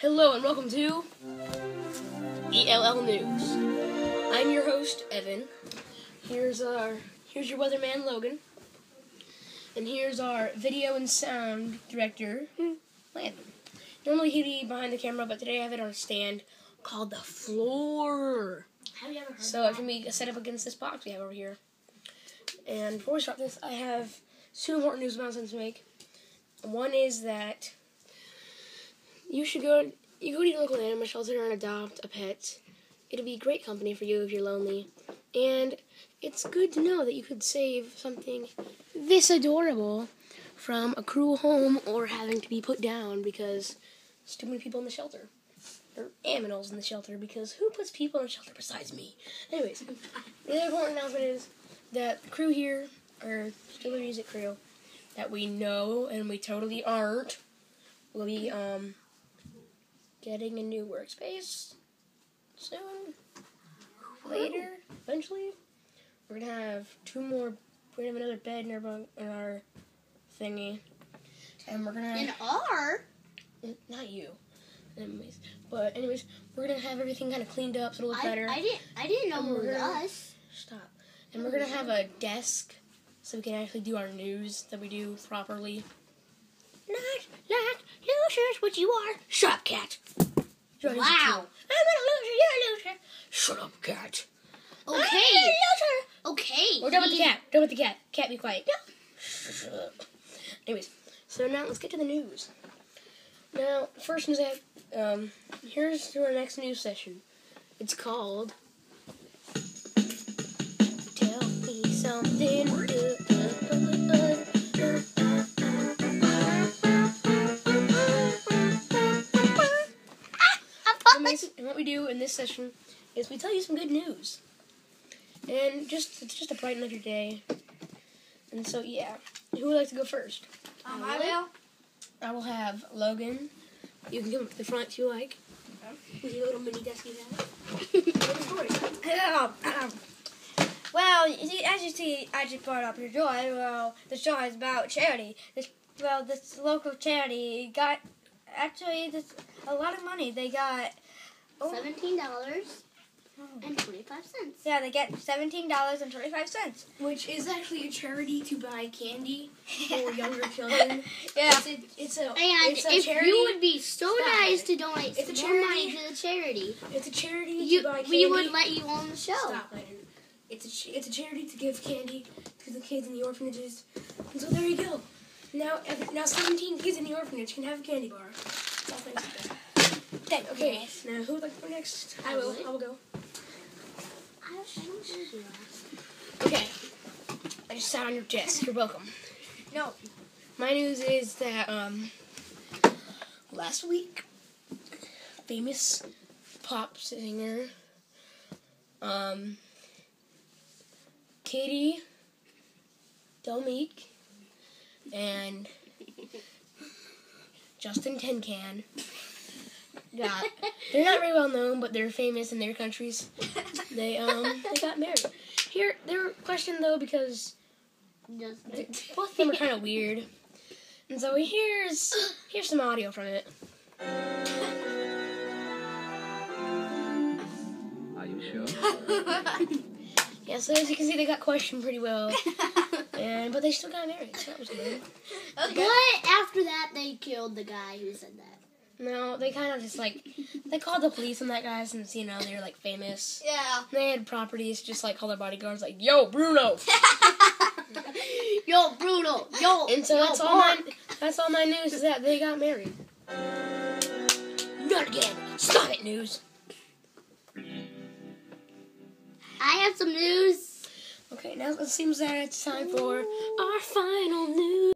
Hello and welcome to ELL News. I'm your host, Evan. Here's our here's your weatherman, Logan. And here's our video and sound director, hmm. Landon. Normally he'd be behind the camera, but today I have it on a stand called the floor. Have you ever heard So it can be set up against this box we have over here. And before we start this, I have two important news announcements to make. One is that you should go you go to your local animal shelter and adopt a pet. It'll be great company for you if you're lonely. And it's good to know that you could save something this adorable from a cruel home or having to be put down because there's too many people in the shelter. There are animals in the shelter because who puts people in a shelter besides me? Anyways, the other important announcement is that the crew here, or Stiller Music crew, that we know and we totally aren't, will be um getting a new workspace soon. Later, eventually, we're gonna have two more. We're gonna have another bed in our bunk, in our thingy, and we're gonna In R? not you. Anyways, but anyways, we're gonna have everything kind of cleaned up so it'll look I, better. I didn't. I didn't know it was us. Stop. And we're gonna oh, have a desk so we can actually do our news that we do properly. Not like losers, which you are. Shut up, cat. You're Wow. I'm a loser. You're a loser. Shut up, cat. Okay. I'm a Okay. loser. Okay. We're done with the cat. Done with the cat. Cat, be quiet. No. Shut up. Anyways, so now let's get to the news. Now, first news I have, um, here's to our next news session. It's called Tell Me Something. And this session is we tell you some good news, and just it's just a brighten up your day. And so yeah, who would like to go first? Um, I will. I will have Logan. You can come up to the front if you like. With your little mini desk you have. Um, well, see, as you see, I just brought up your joy. Well, the show is about charity. This, well, this local charity got actually this, a lot of money. They got oh, Seventeen dollars oh. and twenty-five cents. yeah, they get seventeen dollars and twenty-five cents. Which is actually a charity to buy candy for younger children. Yeah, It's a, it's a, And it's a if charity. you would be so Stop nice to donate It's a some more money to the charity, it's a charity you, to buy candy. we would let you on the show. Stop, Landon. It's a it's a charity to give candy to the kids in the orphanages. And so there you go. Now now 17 kids in the orphanage can have a candy bar. It's all thanks to them. Thank Okay, now who would like to go next? I will. I will go. I don't think you asked. Okay. I just sat on your desk. You're welcome. No. My news is that um last week famous pop singer um Katie Delmeek and Justin Tin Can got they're not very well known but they're famous in their countries. They um they got married. Here they were questioned though because Just both of them are kind of weird. And so here's here's some audio from it. Are you sure? Yeah, so as you can see, they got questioned pretty well, and but they still got married, so that was good. But after that, they killed the guy who said that. No, they kind of just like they called the police on that guy since you know they were like famous. Yeah. They had properties, just like call their bodyguards, like Yo Bruno. Yo, Bruno. Yo. And so yo, that's all my that's all my news is that they got married. Not again. Stop it, news. I have some news. Okay, now it seems that it's time for our final news.